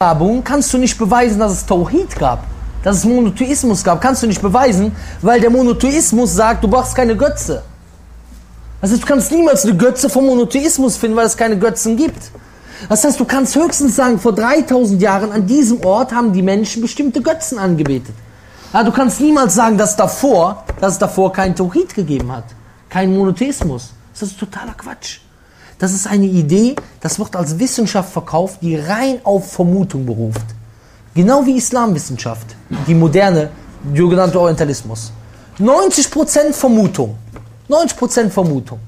Grabung kannst du nicht beweisen, dass es Tauhid gab, dass es Monotheismus gab, kannst du nicht beweisen, weil der Monotheismus sagt, du brauchst keine Götze. Das heißt, du kannst niemals eine Götze vom Monotheismus finden, weil es keine Götzen gibt. Das heißt, du kannst höchstens sagen, vor 3000 Jahren an diesem Ort haben die Menschen bestimmte Götzen angebetet. Ja, du kannst niemals sagen, dass davor, dass es davor kein Tauhid gegeben hat, kein Monotheismus. Das ist totaler Quatsch. Das ist eine Idee, das wird als Wissenschaft verkauft, die rein auf Vermutung beruft. Genau wie Islamwissenschaft, die moderne, die sogenannte Orientalismus. 90% Vermutung. 90% Vermutung.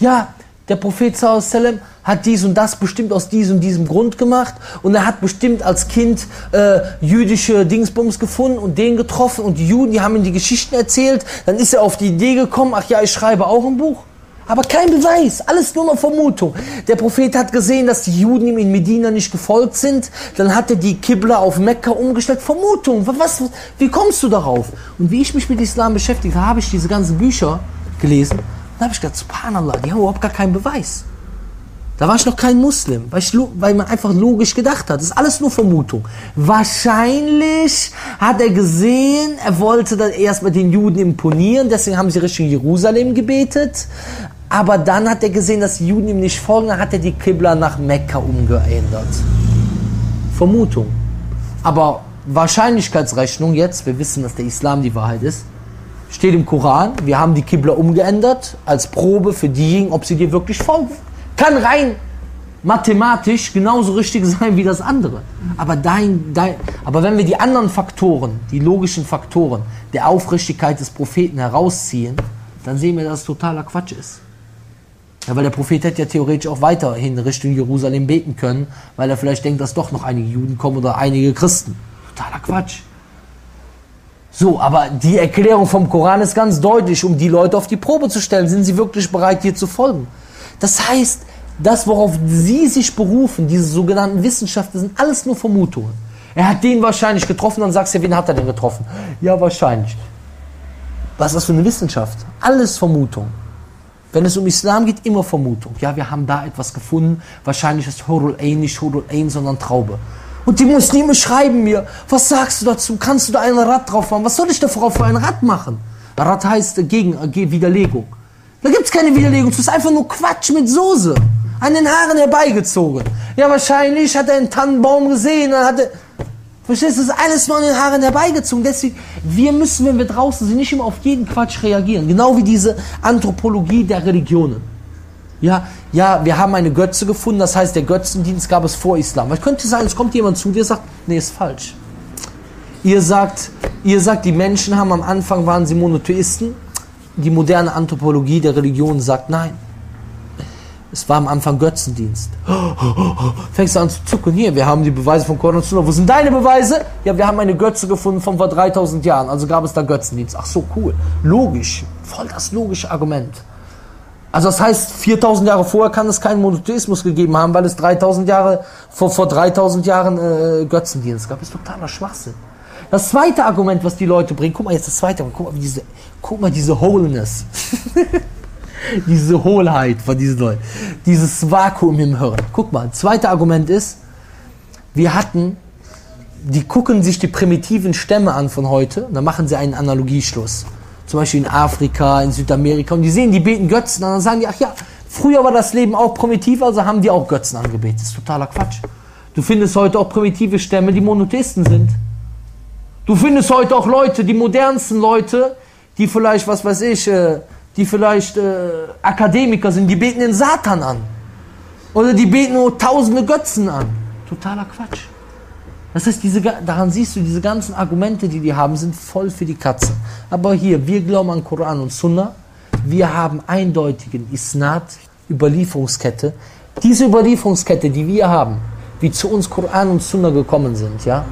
Ja, der Prophet sallam hat dies und das bestimmt aus diesem und diesem Grund gemacht und er hat bestimmt als Kind äh, jüdische Dingsbums gefunden und den getroffen und die Juden, die haben ihm die Geschichten erzählt. Dann ist er auf die Idee gekommen, ach ja, ich schreibe auch ein Buch. Aber kein Beweis, alles nur mal Vermutung. Der Prophet hat gesehen, dass die Juden ihm in Medina nicht gefolgt sind. Dann hat er die Kibla auf Mekka umgestellt. Vermutung, was, wie kommst du darauf? Und wie ich mich mit Islam beschäftigt habe, ich diese ganzen Bücher gelesen. Dann habe ich gedacht, subhanallah, die haben überhaupt gar keinen Beweis. Da war ich noch kein Muslim, weil, ich, weil man einfach logisch gedacht hat. Das ist alles nur Vermutung. Wahrscheinlich hat er gesehen, er wollte dann erstmal den Juden imponieren, deswegen haben sie Richtung Jerusalem gebetet. Aber dann hat er gesehen, dass die Juden ihm nicht folgen, dann hat er die Qibla nach Mekka umgeändert. Vermutung. Aber Wahrscheinlichkeitsrechnung jetzt, wir wissen, dass der Islam die Wahrheit ist, steht im Koran, wir haben die Qibla umgeändert als Probe für diejenigen, ob sie dir wirklich folgen. Kann rein mathematisch genauso richtig sein wie das andere. Aber, dein, dein, aber wenn wir die anderen Faktoren, die logischen Faktoren der Aufrichtigkeit des Propheten herausziehen, dann sehen wir, dass es totaler Quatsch ist. Ja, weil der Prophet hätte ja theoretisch auch weiterhin Richtung Jerusalem beten können, weil er vielleicht denkt, dass doch noch einige Juden kommen oder einige Christen. Totaler Quatsch. So, aber die Erklärung vom Koran ist ganz deutlich, um die Leute auf die Probe zu stellen. Sind sie wirklich bereit, dir zu folgen? Das heißt, das, worauf sie sich berufen, diese sogenannten Wissenschaften, sind alles nur Vermutungen. Er hat den wahrscheinlich getroffen, dann sagst du, wen hat er denn getroffen? Ja, wahrscheinlich. Was ist das für eine Wissenschaft? Alles Vermutung. Wenn es um Islam geht, immer Vermutung. Ja, wir haben da etwas gefunden. Wahrscheinlich ist Hurul Ain nicht Hurul Ain, sondern Traube. Und die Muslime schreiben mir, was sagst du dazu? Kannst du da ein Rad drauf machen? Was soll ich da für ein Rad machen? Rad heißt äh, gegen, äh, Widerlegung. Da gibt es keine Widerlegung. Das ist einfach nur Quatsch mit Soße. An den Haaren herbeigezogen. Ja, wahrscheinlich hat er einen Tannenbaum gesehen. Dann hat er, Verstehst du, das ist alles nur an den Haaren herbeigezogen. Deswegen, wir müssen, wenn wir draußen sind, nicht immer auf jeden Quatsch reagieren. Genau wie diese Anthropologie der Religionen. Ja, ja, wir haben eine Götze gefunden, das heißt, der Götzendienst gab es vor Islam. Was könnte sein, es kommt jemand zu dir und sagt, nee, ist falsch. Ihr sagt, ihr sagt, die Menschen haben am Anfang waren sie Monotheisten. Die moderne Anthropologie der Religion sagt, nein. Es war am Anfang Götzendienst. Fängst du an zu zucken. Hier, wir haben die Beweise von Koran und Sunna. Wo sind deine Beweise? Ja, wir haben eine Götze gefunden von vor 3000 Jahren. Also gab es da Götzendienst. Ach so, cool. Logisch. Voll das logische Argument. Also das heißt, 4000 Jahre vorher kann es keinen Monotheismus gegeben haben, weil es 3000 Jahre, vor, vor 3000 Jahren äh, Götzendienst gab. Das ist totaler Schwachsinn. Das zweite Argument, was die Leute bringen, guck mal jetzt das zweite, guck mal diese, guck mal diese Wholeness. diese Hohlheit von diesen Leuten, dieses Vakuum im Hirn. Guck mal, zweite Argument ist, wir hatten, die gucken sich die primitiven Stämme an von heute, und dann machen sie einen Analogieschluss. Zum Beispiel in Afrika, in Südamerika, und die sehen, die beten Götzen, und dann sagen die, ach ja, früher war das Leben auch primitiv, also haben die auch Götzen angebetet. Das ist totaler Quatsch. Du findest heute auch primitive Stämme, die Monotheisten sind. Du findest heute auch Leute, die modernsten Leute, die vielleicht, was weiß ich, äh, die vielleicht äh, Akademiker sind, die beten den Satan an. Oder die beten nur tausende Götzen an. Totaler Quatsch. Das heißt, diese, daran siehst du, diese ganzen Argumente, die die haben, sind voll für die Katze. Aber hier, wir glauben an Koran und Sunna. Wir haben eindeutigen Isnad, Überlieferungskette. Diese Überlieferungskette, die wir haben, wie zu uns Koran und Sunna gekommen sind, ja,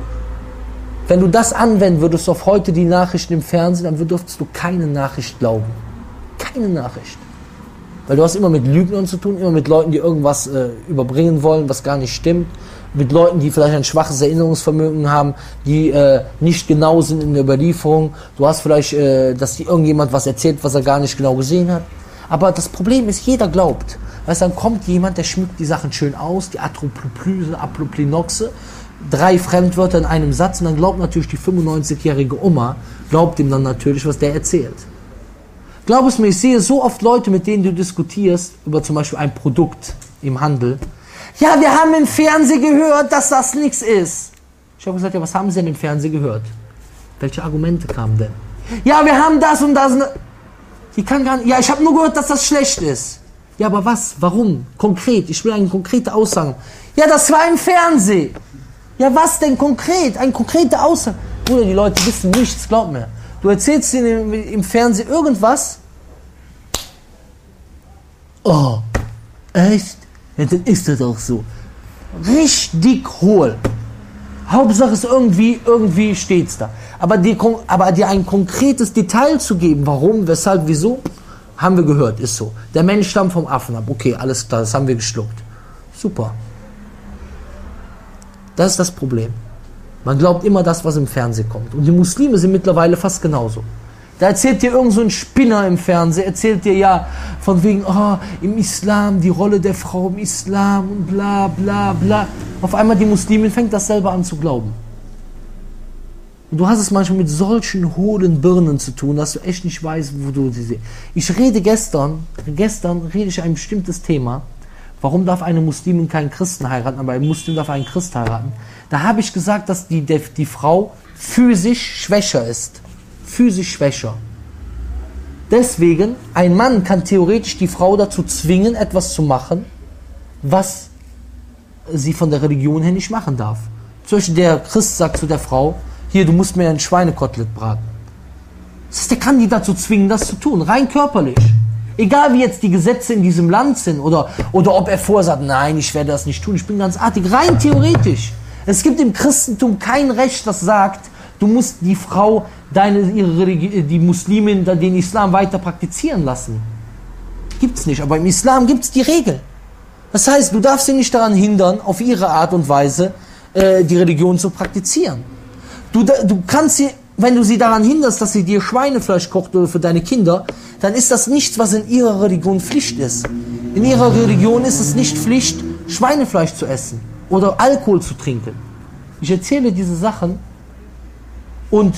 wenn du das anwenden würdest auf heute die Nachrichten im Fernsehen, dann würdest du keine Nachricht glauben keine Nachricht. Weil du hast immer mit Lügnern zu tun, immer mit Leuten, die irgendwas äh, überbringen wollen, was gar nicht stimmt. Mit Leuten, die vielleicht ein schwaches Erinnerungsvermögen haben, die äh, nicht genau sind in der Überlieferung. Du hast vielleicht, äh, dass dir irgendjemand was erzählt, was er gar nicht genau gesehen hat. Aber das Problem ist, jeder glaubt. Weißt, dann kommt jemand, der schmückt die Sachen schön aus, die Atroplyse, Aploplinoxe, drei Fremdwörter in einem Satz und dann glaubt natürlich die 95-jährige Oma, glaubt ihm dann natürlich, was der erzählt. Glaub es mir, ich sehe so oft Leute, mit denen du diskutierst über zum Beispiel ein Produkt im Handel. Ja, wir haben im Fernsehen gehört, dass das nichts ist. Ich habe gesagt, ja, was haben Sie denn im Fernsehen gehört? Welche Argumente kamen denn? Ja, wir haben das und das. Die kann gar nicht. Ja, ich habe nur gehört, dass das schlecht ist. Ja, aber was? Warum? Konkret. Ich will eine konkrete Aussage. Ja, das war im Fernsehen. Ja, was denn konkret? Eine konkrete Aussage. Bruder, die Leute wissen nichts, glaub mir. Du erzählst ihnen im, Fernsehen irgendwas. Oh, echt? Ja, dann ist das auch so. Richtig hohl. Hauptsache ist irgendwie, irgendwie steht's da. Aber dir, aber dir ein konkretes Detail zu geben, warum, weshalb, wieso, haben wir gehört, ist so. Der Mensch stammt vom Affen ab. Okay, alles klar, das haben wir geschluckt. Super. Das ist das Problem. Man glaubt immer das, was im Fernsehen kommt. Und die Muslime sind mittlerweile fast genauso. Da erzählt dir irgend so Spinner im Fernsehen, erzählt dir ja von wegen, oh, im Islam, die Rolle der Frau im Islam und bla bla bla. Auf einmal die Muslimin fängt das selber an zu glauben. Und du hast es manchmal mit solchen hohlen Birnen zu tun, dass du echt nicht weißt, wo du sie siehst. Ich rede gestern, gestern rede ich ein bestimmtes Thema. Warum darf eine Muslimin keinen Christen heiraten, aber ein Muslim darf einen Christ heiraten? Da habe ich gesagt, dass die, die, Frau physisch schwächer ist. Physisch schwächer. Deswegen, ein Mann kann theoretisch die Frau dazu zwingen, etwas zu machen, was sie von der Religion her nicht machen darf. Zum Beispiel der Christ sagt zu der Frau, hier, du musst mir ein Schweinekotelett braten. Das heißt, der kann die dazu zwingen, das zu tun, rein körperlich. Egal wie jetzt die Gesetze in diesem Land sind oder, oder ob er vorsagt, nein, ich werde das nicht tun, ich bin ganz artig, rein theoretisch. Es gibt im Christentum kein Recht, das sagt, du musst die Frau, deine, ihre die Muslimin, den Islam weiter praktizieren lassen. Gibt es nicht, aber im Islam gibt es die Regel. Das heißt, du darfst sie nicht daran hindern, auf ihre Art und Weise äh, die Religion zu praktizieren. Du, du kannst sie, wenn du sie daran hinderst, dass sie dir Schweinefleisch kocht oder für deine Kinder, dann ist das nichts, was in ihrer Religion Pflicht ist. In ihrer Religion ist es nicht Pflicht, Schweinefleisch zu essen oder Alkohol zu trinken. Ich erzähle diese Sachen und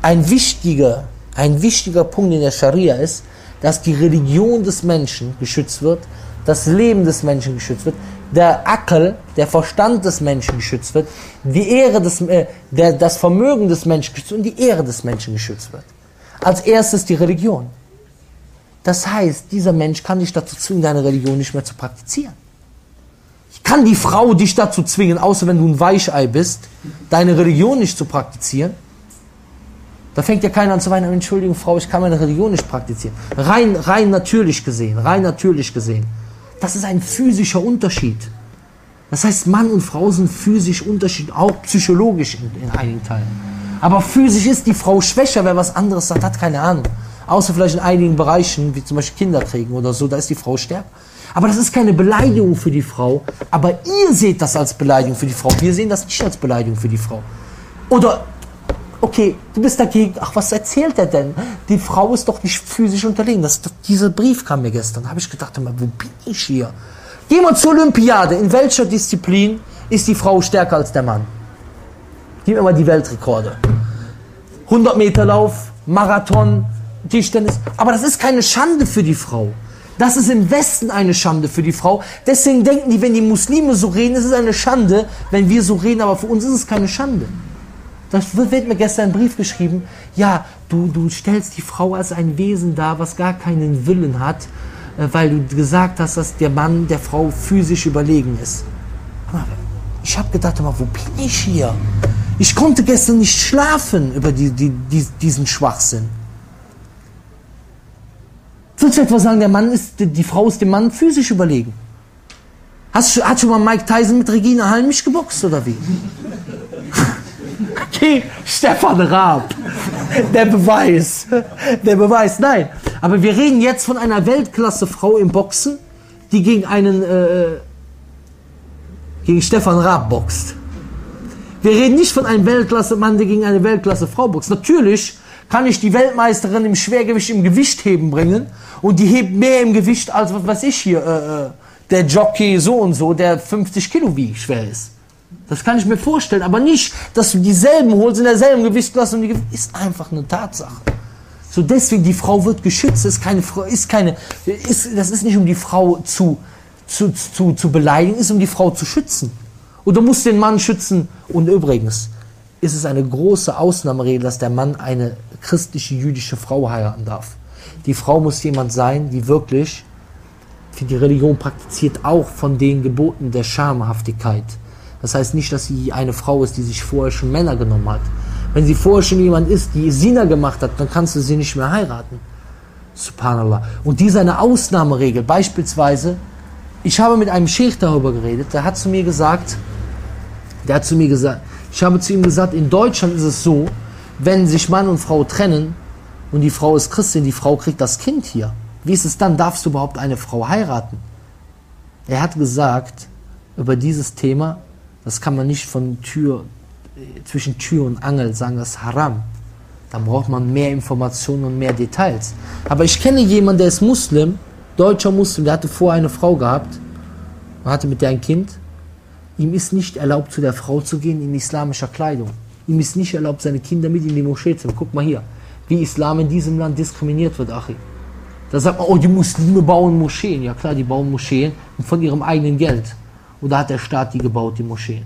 ein wichtiger, ein wichtiger Punkt in der Scharia ist, dass die Religion des Menschen geschützt wird, das Leben des Menschen geschützt wird, der Ackel, der Verstand des Menschen geschützt wird, die Ehre des, äh, der, das Vermögen des Menschen geschützt wird und die Ehre des Menschen geschützt wird. Als erstes die Religion. Das heißt, dieser Mensch kann dich dazu zwingen, deine Religion nicht mehr zu praktizieren. Kann die Frau dich dazu zwingen, außer wenn du ein Weichei bist, deine Religion nicht zu praktizieren? Da fängt ja keiner an zu weinen, Entschuldigung, Frau, ich kann meine Religion nicht praktizieren. Rein, rein natürlich gesehen, rein natürlich gesehen. Das ist ein physischer Unterschied. Das heißt, Mann und Frau sind physisch unterschiedlich, auch psychologisch in, in einigen Teilen. Aber physisch ist die Frau schwächer, wer was anderes sagt, hat keine Ahnung. Außer vielleicht in einigen Bereichen, wie zum Beispiel Kinder oder so, da ist die Frau stärker. Aber das ist keine Beleidigung für die Frau. Aber ihr seht das als Beleidigung für die Frau. Wir sehen das nicht als Beleidigung für die Frau. Oder, okay, du bist dagegen. Ach, was erzählt er denn? Die Frau ist doch nicht physisch unterlegen. Das, dieser Brief kam mir gestern. Da habe ich gedacht, wo bin ich hier? Geh mal zur Olympiade. In welcher Disziplin ist die Frau stärker als der Mann? Gib mir mal die Weltrekorde. 100 Meter Lauf, Marathon, Tischtennis. Aber das ist keine Schande für die Frau. Das ist im Westen eine Schande für die Frau. Deswegen denken die, wenn die Muslime so reden, ist es eine Schande, wenn wir so reden, aber für uns ist es keine Schande. Das wird mir gestern ein Brief geschrieben. Ja, du, du stellst die Frau als ein Wesen dar, was gar keinen Willen hat, äh, weil du gesagt hast, dass der Mann der Frau physisch überlegen ist. Ich habe gedacht, wo bin ich hier? Ich konnte gestern nicht schlafen über die, die, die, diesen Schwachsinn. Willst du etwa sagen, der Mann ist, die Frau ist dem Mann physisch überlegen? Hast, hat schon mal Mike Tyson mit Regina Halmich geboxt oder wie? okay, Stefan Raab. Der Beweis. Der Beweis, nein. Aber wir reden jetzt von einer Weltklasse-Frau im Boxen, die gegen einen, äh, gegen Stefan Raab boxt. Wir reden nicht von einem Weltklasse-Mann, der gegen eine Weltklasse-Frau boxt. Natürlich kann ich die Weltmeisterin im Schwergewicht im Gewichtheben bringen und die hebt mehr im Gewicht als, was weiß ich hier, äh, äh der Jockey so und so, der 50 Kilo wie schwer ist. Das kann ich mir vorstellen, aber nicht, dass du dieselben holst in derselben Gewichtsklasse und die ist einfach eine Tatsache. So deswegen die Frau wird geschützt, ist keine Frau, ist keine, ist, das ist nicht um die Frau zu, zu, zu, zu beleidigen, ist um die Frau zu schützen. Oder muss den Mann schützen. Und übrigens ist es eine große Ausnahmeregel, dass der Mann eine christliche jüdische Frau heiraten darf. Die Frau muss jemand sein, die wirklich für die Religion praktiziert, auch von den Geboten der Schamhaftigkeit. Das heißt nicht, dass sie eine Frau ist, die sich vorher schon Männer genommen hat. Wenn sie vorher schon jemand ist, die Sina gemacht hat, dann kannst du sie nicht mehr heiraten. Subhanallah. Und die ist eine Ausnahmeregel. Beispielsweise, ich habe mit einem Sheikh darüber geredet, der hat zu mir gesagt, der hat zu mir gesagt, ich habe zu ihm gesagt, in Deutschland ist es so, wenn sich Mann und Frau trennen und die Frau ist Christin, die Frau kriegt das Kind hier. Wie ist es dann? Darfst du überhaupt eine Frau heiraten? Er hat gesagt, über dieses Thema, das kann man nicht von Tür, zwischen Tür und Angel sagen, das ist haram. Dann braucht man mehr Informationen und mehr Details. Aber ich kenne jemanden, der ist Muslim, deutscher Muslim, der hatte vorher eine Frau gehabt und hatte mit der ein Kind. Ihm ist nicht erlaubt, zu der Frau zu gehen in islamischer Kleidung. Ihm ist nicht erlaubt, seine Kinder mit in die Moschee zu nehmen. Guck mal hier, wie Islam in diesem Land diskriminiert wird, Achi. Da sagt man, oh, die Muslime bauen Moscheen. Ja klar, die bauen Moscheen von ihrem eigenen Geld. Oder hat der Staat die gebaut, die Moscheen?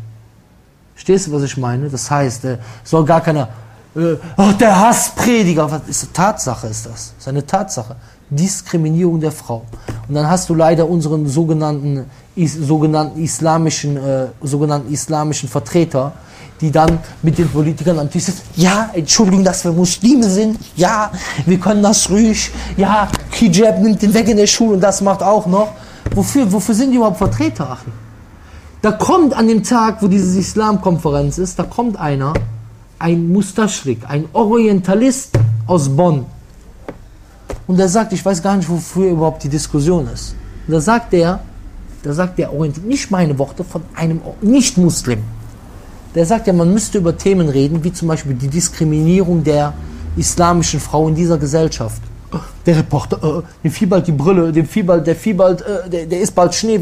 Stehst du, was ich meine? Das heißt, äh, soll gar keiner, äh, oh, der Hassprediger. Was ist Tatsache, ist das? Das ist eine Tatsache. Diskriminierung der Frau. Und dann hast du leider unseren sogenannten is, sogenannten islamischen, äh, sogenannten islamischen Vertreter, die dann mit den Politikern am Tisch sitzen. Ja, Entschuldigung, dass wir Muslime sind. Ja, wir können das ruhig. Ja, Hijab nimmt den weg in der Schule und das macht auch noch. Wofür, wofür sind die überhaupt Vertreter? Da kommt an dem Tag, wo diese Islamkonferenz ist, da kommt einer, ein Mustashrik, ein Orientalist aus Bonn. Und der sagt, ich weiß gar nicht, wofür überhaupt die Diskussion ist. Und da sagt er, da sagt der Orient, nicht meine Worte, von einem Nicht-Muslim. Der sagt ja, man müsste über Themen reden, wie zum Beispiel die Diskriminierung der islamischen Frau in dieser Gesellschaft. Der Reporter, äh, dem fiel bald die Brille, dem fiel bald, der fiel äh, der, der ist bald Schnee,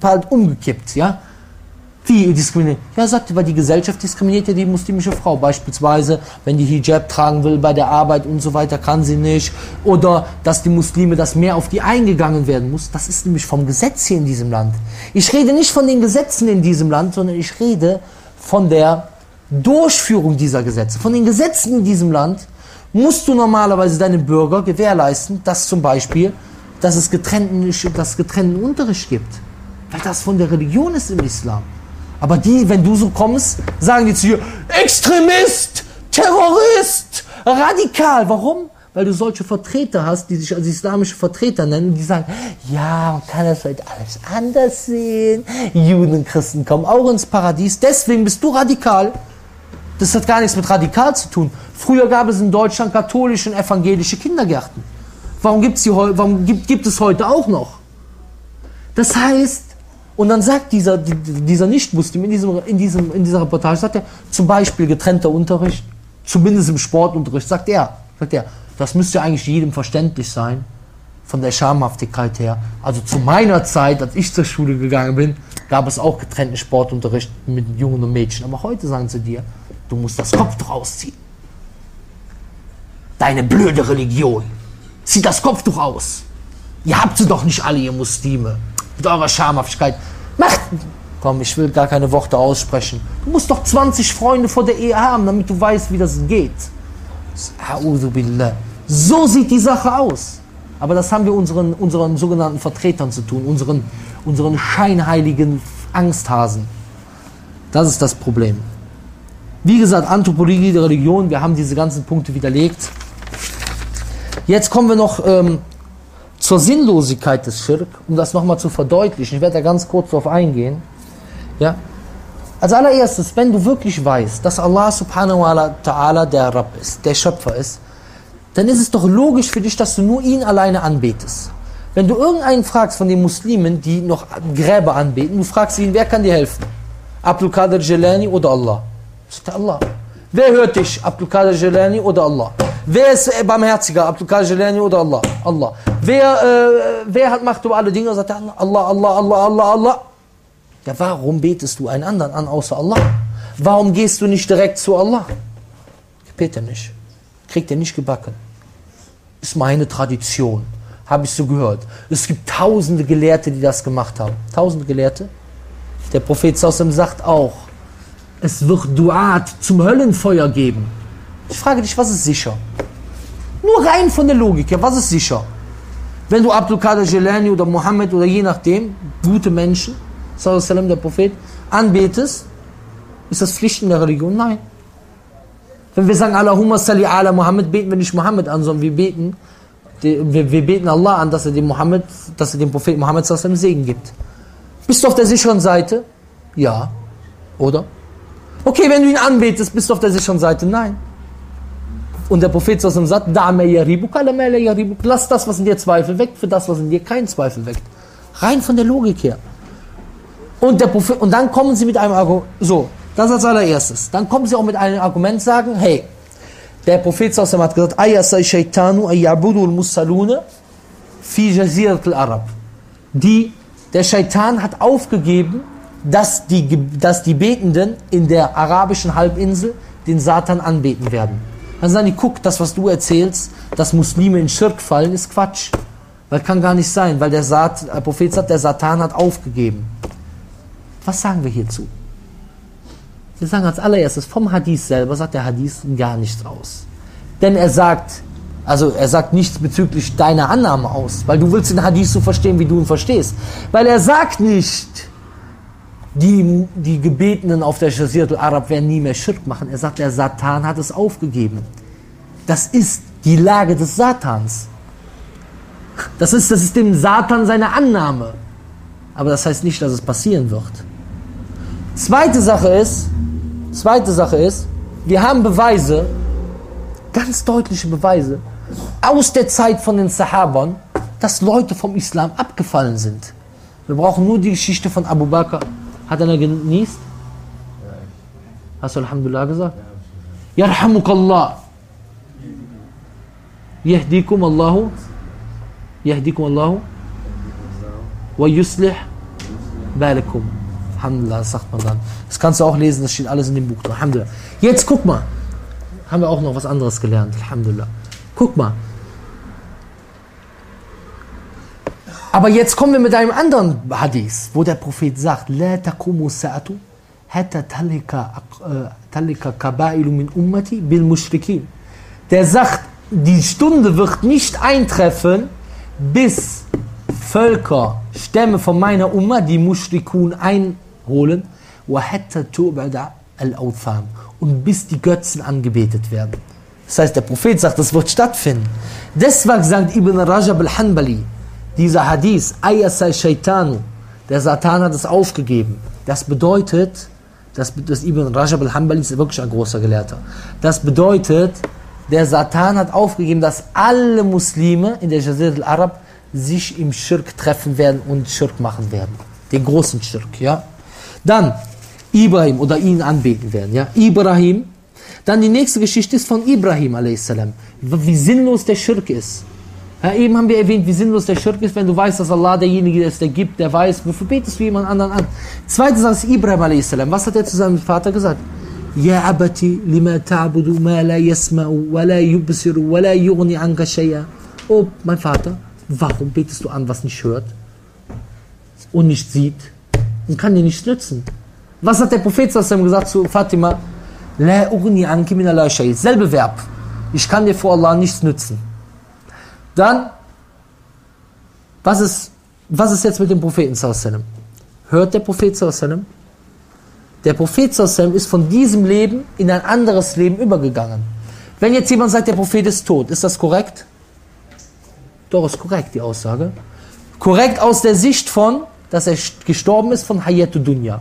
bald umgekippt, ja. Wie diskriminiert? Ja, sagte, weil die Gesellschaft diskriminiert ja die muslimische Frau. Beispielsweise, wenn die Hijab tragen will bei der Arbeit und so weiter, kann sie nicht. Oder dass die Muslime, dass mehr auf die eingegangen werden muss. Das ist nämlich vom Gesetz hier in diesem Land. Ich rede nicht von den Gesetzen in diesem Land, sondern ich rede von der Durchführung dieser Gesetze. Von den Gesetzen in diesem Land musst du normalerweise deinen Bürger gewährleisten, dass zum Beispiel, dass es getrennten, dass getrennten Unterricht gibt. Weil das von der Religion ist im Islam. Aber die, wenn du so kommst, sagen die zu dir, Extremist, Terrorist, radikal. Warum? Weil du solche Vertreter hast, die sich als islamische Vertreter nennen, die sagen, ja, man kann das heute alles anders sehen. Juden und Christen kommen auch ins Paradies. Deswegen bist du radikal. Das hat gar nichts mit radikal zu tun. Früher gab es in Deutschland katholische und evangelische Kindergärten. Warum, gibt's die, warum gibt, gibt es heute auch noch? Das heißt, und dann sagt dieser, dieser Nicht-Muslim in, diesem, in, diesem, in dieser Reportage, sagt er, zum Beispiel getrennter Unterricht, zumindest im Sportunterricht, sagt er, sagt er, das müsste eigentlich jedem verständlich sein, von der Schamhaftigkeit her. Also zu meiner Zeit, als ich zur Schule gegangen bin, gab es auch getrennten Sportunterricht mit Jungen und Mädchen. Aber heute sagen sie dir, du musst das Kopftuch ausziehen. Deine blöde Religion. Zieh das Kopftuch aus. Ihr habt sie doch nicht alle, ihr Muslime mit eurer Schamhaftigkeit. Macht! Komm, ich will gar keine Worte aussprechen. Du musst doch 20 Freunde vor der Ehe haben, damit du weißt, wie das geht. So sieht die Sache aus. Aber das haben wir unseren, unseren sogenannten Vertretern zu tun, unseren, unseren scheinheiligen Angsthasen. Das ist das Problem. Wie gesagt, Anthropologie der Religion, wir haben diese ganzen Punkte widerlegt. Jetzt kommen wir noch ähm, zur Sinnlosigkeit des Schirk, um das nochmal zu verdeutlichen, ich werde da ganz kurz darauf eingehen. Ja? Als allererstes, wenn du wirklich weißt, dass Allah subhanahu wa ta'ala der Rabb ist, der Schöpfer ist, dann ist es doch logisch für dich, dass du nur ihn alleine anbetest. Wenn du irgendeinen fragst von den Muslimen, die noch Gräber anbeten, du fragst ihn, wer kann dir helfen? Abdul Qadir Jelani oder Allah? Sagt Allah. Wer hört dich? Abdul Qadir Jelani oder Allah? Wer ist barmherziger? Abdul Qadir Jelani oder Allah? Allah. Wer, äh, wer hat Macht über alle Dinge? Sagt Allah, Allah, Allah, Allah, Allah. Ja, warum betest du einen anderen an außer Allah? Warum gehst du nicht direkt zu Allah? Ich bete nicht. Kriegt er nicht gebacken. Ist meine Tradition. Habe ich so gehört. Es gibt tausende Gelehrte, die das gemacht haben. Tausende Gelehrte. Der Prophet Sassam sagt auch, es wird Duat zum Höllenfeuer geben. Ich frage dich, was ist sicher? Nur rein von der Logik her, was ist sicher? Wenn du Abdul Qadir Jilani oder Mohammed oder je nachdem, gute Menschen, sallam, der Prophet, anbetest, ist das Pflicht in der Religion? Nein. Wenn wir sagen, Allahumma salli ala Muhammad, beten wir nicht Mohammed an, sondern wir beten, wir, wir beten Allah an, dass er dem Mohammed, dass er dem Prophet Mohammed sallam Segen gibt. Bist du auf der sicheren Seite? Ja. Oder? Okay, wenn du ihn anbetest, bist du auf der sicheren Seite? Nein. Und der Prophet sagt, lass das, was in dir Zweifel weckt, für das, was in dir keinen Zweifel weckt. Rein von der Logik her. Und, der Prophet, und dann kommen sie mit einem Argument, so, das als allererstes. Dann kommen sie auch mit einem Argument, sagen, hey, der Prophet hat gesagt. Die, der Shaitan hat aufgegeben, dass die, dass die Betenden in der arabischen Halbinsel den Satan anbeten werden. Dann sagen die, guck, das, was du erzählst, dass Muslime in Schirk fallen, ist Quatsch. Weil kann gar nicht sein, weil der, Sat, der Prophet sagt, der Satan hat aufgegeben. Was sagen wir hierzu? Wir sagen als allererstes, vom Hadith selber sagt der Hadith gar nichts aus. Denn er sagt, also er sagt nichts bezüglich deiner Annahme aus, weil du willst den Hadith so verstehen, wie du ihn verstehst. Weil er sagt nicht, die, die Gebetenen auf der Jaziratul Arab werden nie mehr Schirk machen. Er sagt, der Satan hat es aufgegeben. Das ist die Lage des Satans. Das ist, das ist dem Satan seine Annahme. Aber das heißt nicht, dass es passieren wird. Zweite Sache ist, zweite Sache ist, wir haben Beweise, ganz deutliche Beweise, aus der Zeit von den Sahabern, dass Leute vom Islam abgefallen sind. Wir brauchen nur die Geschichte von Abu Bakr hat einer genießt? Hast du Alhamdulillah gesagt? Yarhamukallah. Yahdikum Allahu. Yahdikum Allahu. Wa yuslih balakum. Alhamdulillah, das sagt man dann. Das kannst du auch lesen, das steht alles in dem Buch. Alhamdulillah. Jetzt guck mal. Haben wir auch noch was anderes gelernt. Alhamdulillah. Guck mal. Aber jetzt kommen wir mit einem anderen Hadith, wo der Prophet sagt, La takumu sa'atu hatta talika äh, kabailu min ummati. Der sagt, die Stunde wird nicht eintreffen, bis Völker, Stämme von meiner Umma, die Mushrikun einholen, und bis die Götzen angebetet werden. Das heißt, der Prophet sagt, das wird stattfinden. Deswegen sagt Ibn Rajab al-Hanbali, dieser Hadith, Ayasai Shaitanu, der Satan hat es aufgegeben. Das bedeutet, das, das Ibn Rajab al-Hambali ist wirklich ein großer Gelehrter. Das bedeutet, der Satan hat aufgegeben, dass alle Muslime in der Jazir al-Arab sich im Schirk treffen werden und Schirk machen werden. Den großen Schirk, ja. Dann Ibrahim oder ihn anbeten werden, ja. Ibrahim. Dann die nächste Geschichte ist von Ibrahim a.s. Wie sinnlos der Schirk ist. Ja, eben haben wir erwähnt, wie sinnlos der Schirk ist, wenn du weißt, dass Allah derjenige ist, der gibt, der weiß. Wofür betest du jemand anderen an? Zweite Sache ist Ibrahim a.s. Was hat er zu seinem Vater gesagt? Ja abati lima ta'budu ma la yasma'u wa la yubsiru wa la yughni anka shay'a. Oh, mein Vater, warum betest du an, was nicht hört und nicht sieht und kann dir nichts nützen? Was hat der Prophet gesagt zu Fatima? La ughni anki min. Selbe Verb. Ich kann dir vor Allah nichts nützen. Dann, was ist, was ist jetzt mit dem Propheten sallam? Hört der Prophet sallam? Der Prophet sallam ist von diesem Leben in ein anderes Leben übergegangen. Wenn jetzt jemand sagt, der Prophet ist tot, ist das korrekt? Doch, ist korrekt, die Aussage. Korrekt aus der Sicht von, dass er gestorben ist von Hayatu Dunya.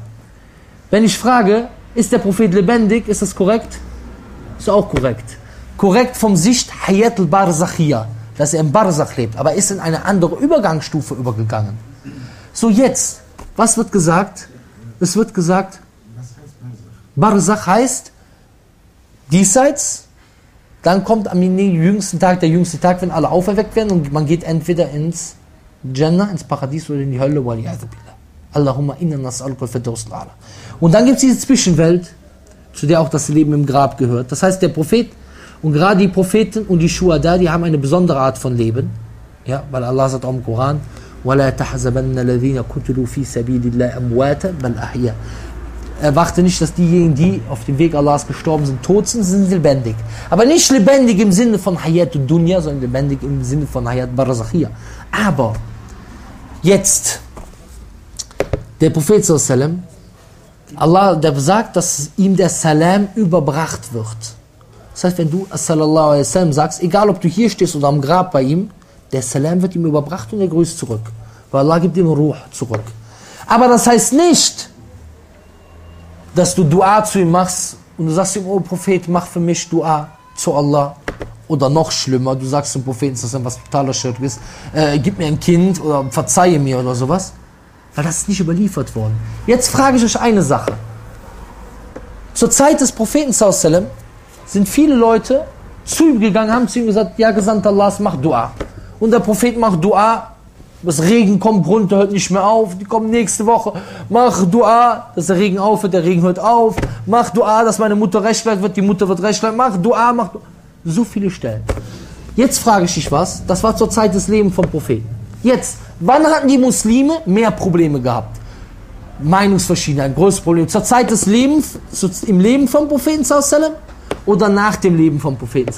Wenn ich frage, ist der Prophet lebendig, ist das korrekt? Ist auch korrekt. Korrekt vom Sicht Hayat al-Barzachiyah dass er im Barzach lebt, aber ist in eine andere Übergangsstufe übergegangen. So jetzt, was wird gesagt? Es wird gesagt, Barzach heißt diesseits, dann kommt am jüngsten Tag, der jüngste Tag, wenn alle auferweckt werden und man geht entweder ins Jannah, ins Paradies oder in die Hölle, Allahumma inna nas'aluka al-firdaus. Und dann gibt es diese Zwischenwelt, zu der auch das Leben im Grab gehört. Das heißt, der Prophet und gerade die Propheten und die Shuhada, die haben eine besondere Art von Leben. Ja, weil Allah sagt auch im Koran, وَلَا تَحْزَبَنَّ الَّذِينَ قُتِلُوا فِي سَبِيلِ اللَّهِ أَمْوَاتًا بَلْ أَحْيَا Erwarte nicht, dass diejenigen, die auf dem Weg Allahs gestorben sind, tot sind, sind lebendig. Aber nicht lebendig im Sinne von Hayat und Dunya, sondern lebendig im Sinne von Hayat Barzachia. Aber jetzt, der Prophet sallam, Allah, der sagt, dass ihm der Salam überbracht wird. Das heißt, wenn du sallallahu alaihi wasallam sagst, egal ob du hier stehst oder am Grab bei ihm, der Salam wird ihm überbracht und er grüßt zurück. Weil Allah gibt ihm Ruh zurück. Aber das heißt nicht, dass du Dua zu ihm machst und du sagst ihm, oh Prophet, mach für mich Dua zu Allah. Oder noch schlimmer, du sagst dem Propheten, dass er was totaler Schritt ist, äh, gib mir ein Kind oder verzeihe mir oder sowas. Weil das ist nicht überliefert worden. Jetzt frage ich euch eine Sache. Zur Zeit des Propheten sind viele Leute zu ihm gegangen, haben zu ihm gesagt, ja Gesandter Allah, mach Dua. Und der Prophet macht Dua, das Regen kommt runter, hört nicht mehr auf, die kommen nächste Woche, mach Dua, dass der Regen aufhört, der Regen hört auf, mach Dua, dass meine Mutter recht wird die Mutter wird recht bleiben, mach Dua, mach Dua. So viele Stellen. Jetzt frage ich dich was, das war zur Zeit des Lebens vom Propheten. Jetzt, wann hatten die Muslime mehr Probleme gehabt? Meinungsverschiedenheit, größtes Problem. Zur Zeit des Lebens, im Leben vom Propheten oder nach dem Leben vom Propheten